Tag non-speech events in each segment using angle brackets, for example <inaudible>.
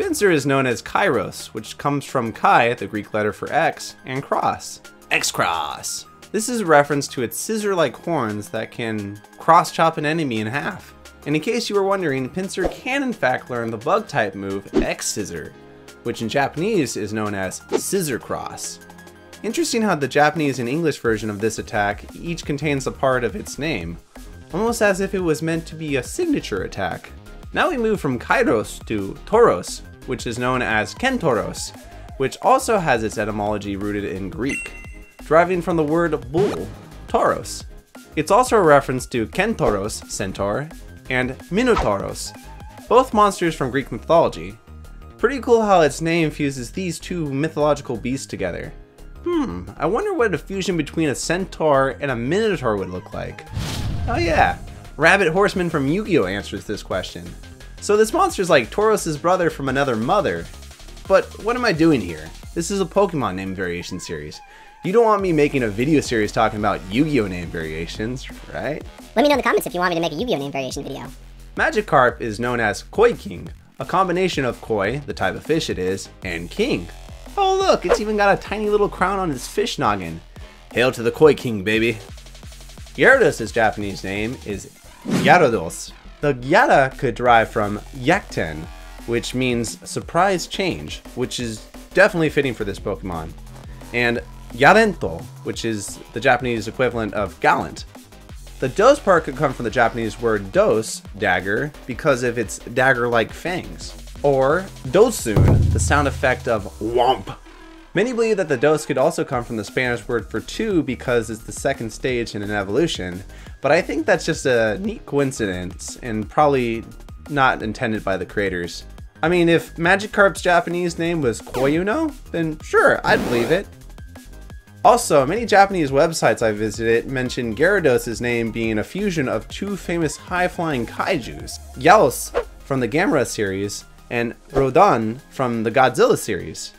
Pinsir is known as Kairos, which comes from Chi, the Greek letter for X, and cross. X-Cross! This is a reference to its scissor-like horns that can cross-chop an enemy in half. And in case you were wondering, Pinsir can in fact learn the bug type move X-Scissor, which in Japanese is known as Scissor Cross. Interesting how the Japanese and English version of this attack each contains a part of its name, almost as if it was meant to be a signature attack. Now we move from Kairos to Tauros, which is known as Kentauros, which also has its etymology rooted in Greek, deriving from the word bull, Tauros. It's also a reference to Kentauros, centaur, and Minotauros, both monsters from Greek mythology. Pretty cool how its name fuses these two mythological beasts together. Hmm, I wonder what a fusion between a centaur and a minotaur would look like. Oh yeah, Rabbit Horseman from Yu-Gi-Oh! answers this question. So this monster's like Tauros' brother from another mother. But what am I doing here? This is a Pokemon name variation series. You don't want me making a video series talking about Yu-Gi-Oh! name variations, right? Let me know in the comments if you want me to make a Yu-Gi-Oh! name variation video. Magikarp is known as Koi King, a combination of koi, the type of fish it is, and king, Oh look, it's even got a tiny little crown on its fish noggin. Hail to the Koi King, baby. Gyarados' Japanese name is Gyarados. The Gyara could derive from Yakten, which means surprise change, which is definitely fitting for this Pokemon. And Gyaranto, which is the Japanese equivalent of gallant. The dos part could come from the Japanese word dos, dagger, because of its dagger-like fangs or dosun, the sound effect of womp. Many believe that the dos could also come from the Spanish word for two because it's the second stage in an evolution, but I think that's just a neat coincidence and probably not intended by the creators. I mean, if Magikarp's Japanese name was Koyuno, then sure, I'd believe it. Also, many Japanese websites I visited mention Gyarados' name being a fusion of two famous high-flying kaijus, Gyaos from the Gamera series and Rodan from the Godzilla series.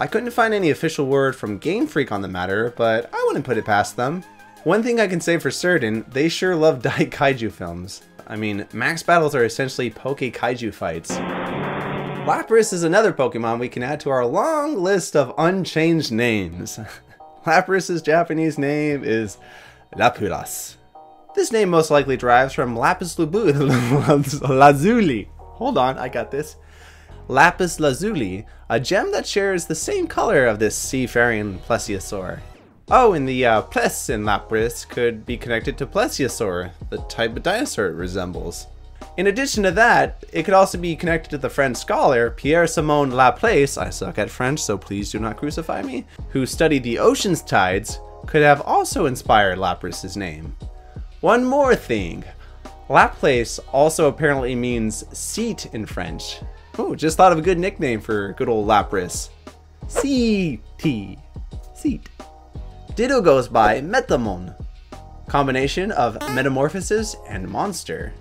I couldn't find any official word from Game Freak on the matter, but I wouldn't put it past them. One thing I can say for certain, they sure love <laughs> Dai Kaiju films. I mean, max battles are essentially Poke Kaiju fights. Lapras is another Pokemon we can add to our long list of unchanged names. <laughs> Lapras' Japanese name is Lapulas. This name most likely derives from Lapis <laughs> Lazuli, Hold on, I got this. Lapis lazuli, a gem that shares the same color of this seafaring plesiosaur. Oh, and the uh, ples in Lapras could be connected to plesiosaur, the type of dinosaur it resembles. In addition to that, it could also be connected to the French scholar Pierre-Simon Laplace, I suck at French so please do not crucify me, who studied the ocean's tides, could have also inspired Lapras' name. One more thing, Laplace also apparently means seat in French. Oh, just thought of a good nickname for good old Lapras. C-T. Seat. Ditto goes by Metamon. Combination of metamorphosis and monster.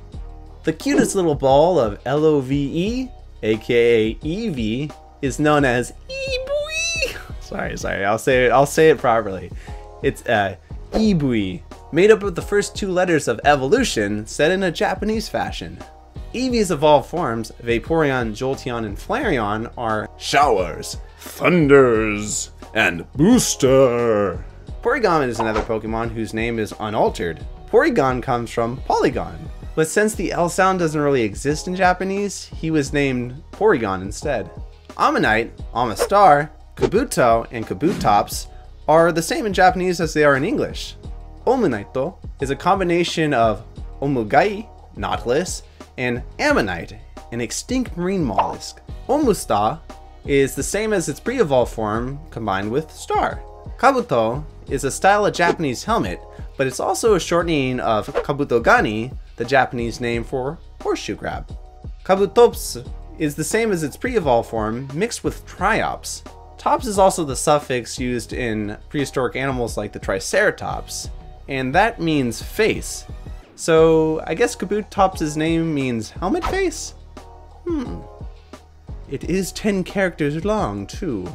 The cutest little ball of L-O-V-E, aka Eevee, is known as Ibui. <laughs> Sorry, sorry, I'll say it, I'll say it properly. It's uh, Ibui, made up of the first two letters of evolution said in a Japanese fashion. Eevee's evolved forms, Vaporeon, Jolteon, and Flareon, are Showers, Thunders, and Booster. Porygon is another Pokemon whose name is unaltered. Porygon comes from Polygon, but since the L sound doesn't really exist in Japanese, he was named Porygon instead. Omanyte, Omastar, Kabuto, and Kabutops are the same in Japanese as they are in English. Omanyte is a combination of Omugai, Nautilus, and Ammonite, an extinct marine mollusk. Omastar is the same as its pre-evolved form combined with star. Kabuto is a style of Japanese helmet, but it's also a shortening of Kabutogani, the Japanese name for horseshoe crab. Kabutops is the same as its pre-evolved form, mixed with Triops. Tops is also the suffix used in prehistoric animals like the Triceratops and that means face. So I guess Kabutops' name means helmet face? Hmm. It is 10 characters long, too.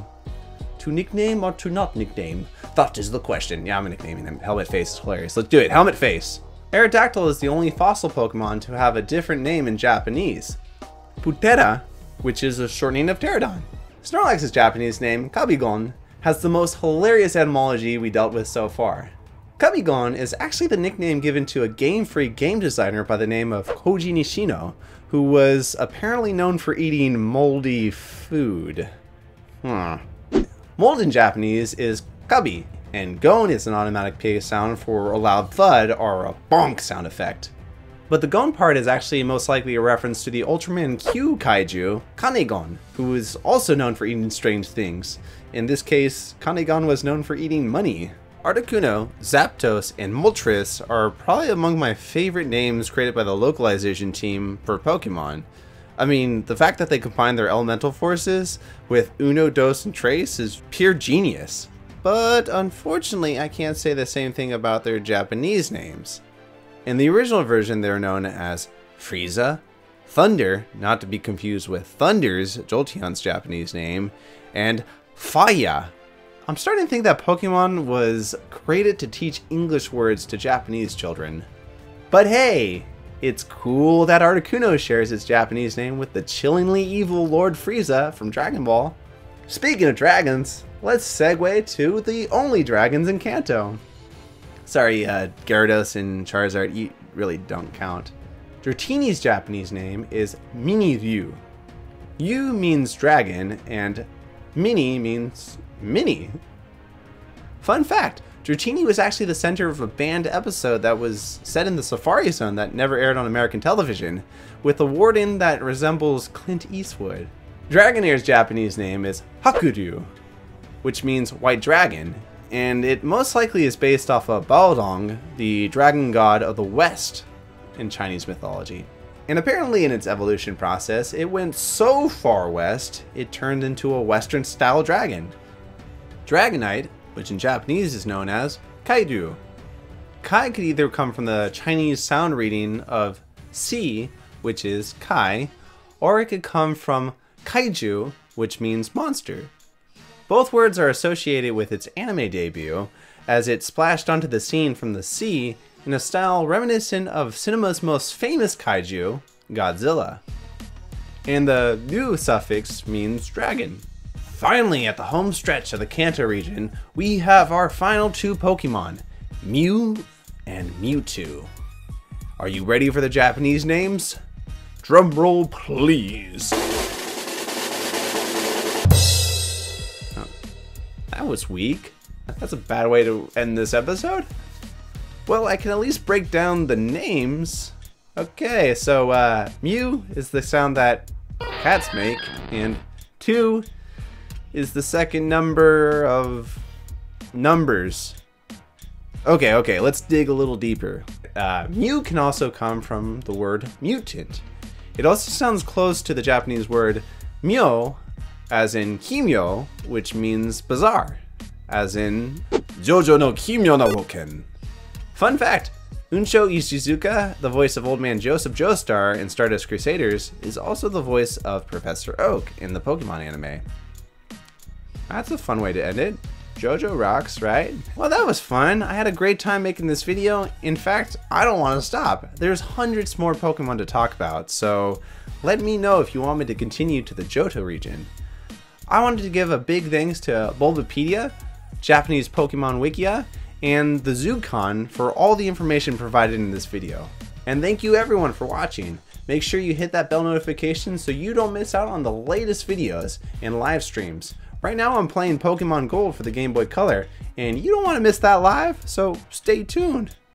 To nickname or to not nickname? That is the question. Yeah, I'm nicknaming them. Helmet face is hilarious. Let's do it. Helmet face. Aerodactyl is the only fossil Pokemon to have a different name in Japanese. Ptera, which is a shortening of Pterodon. Snorlax's Japanese name, Kabigon, has the most hilarious etymology we dealt with so far. Kabigon is actually the nickname given to a Game Freak game designer by the name of Koji Nishino, who was apparently known for eating moldy food. Hmm. Mold in Japanese is kabi, and gon is an onomatopoeia sound for a loud thud or a bonk sound effect. But the gon part is actually most likely a reference to the Ultraman Q kaiju, Kanegon, who is also known for eating strange things. In this case, Kanegon was known for eating money. Articuno, Zapdos, and Moltres are probably among my favorite names created by the localization team for Pokemon. I mean, the fact that they combine their elemental forces with Uno, Dos, and Tres is pure genius. But unfortunately, I can't say the same thing about their Japanese names. In the original version, they're known as Frieza, Thunder, not to be confused with Thunder's, Jolteon's Japanese name, and Faya. I'm starting to think that Pokemon was created to teach English words to Japanese children. But hey, it's cool that Articuno shares its Japanese name with the chillingly evil Lord Frieza from Dragon Ball. Speaking of dragons, let's segue to the only dragons in Kanto. Sorry, uh, Gyarados and Charizard, you really don't count. Dratini's Japanese name is Miniryu. Yu means dragon, and Mini means mini. Fun fact, Dratini was actually the center of a banned episode that was set in the Safari Zone that never aired on American television, with a warden that resembles Clint Eastwood. Dragonair's Japanese name is Hakuryu, which means white dragon, and it most likely is based off of Bailong, the dragon god of the West in Chinese mythology. And apparently in its evolution process, it went so far west, it turned into a western style dragon. Dragonite which in Japanese is known as Kairyu. Kai could either come from the Chinese sound reading of Si, which is Kai, or it could come from Kaiju, which means monster. Both words are associated with its anime debut, as it splashed onto the scene from the sea in a style reminiscent of cinema's most famous kaiju, Godzilla. And the "yu" suffix means dragon. Finally, at the home stretch of the Kanto region, we have our final two Pokemon, Mew and Mewtwo. Are you ready for the Japanese names? Drumroll, please. Oh, that was weak. That's a bad way to end this episode. Well, I can at least break down the names. Okay, so uh, Mew is the sound that cats make, and two is the second number of numbers. Okay, okay, let's dig a little deeper. Uh, Mew can also come from the word mutant. It also sounds close to the Japanese word myo, as in kimyo, which means bizarre, as in Jojo no Kimyo no Boken. Fun fact, Unsho Ishizuka, the voice of Old Man Joseph Joestar in Stardust Crusaders, is also the voice of Professor Oak in the Pokemon anime. That's a fun way to end it. Jojo rocks, right? Well, that was fun. I had a great time making this video. In fact, I don't want to stop. There's hundreds more Pokemon to talk about, so let me know if you want me to continue to the Johto region. I wanted to give a big thanks to Bulbapedia, Japanese Pokemon Wikia, and the Zukan for all the information provided in this video. And thank you everyone for watching. Make sure you hit that bell notification so you don't miss out on the latest videos and live streams. Right now I'm playing Pokemon Gold for the Game Boy Color, and you don't want to miss that live, so stay tuned.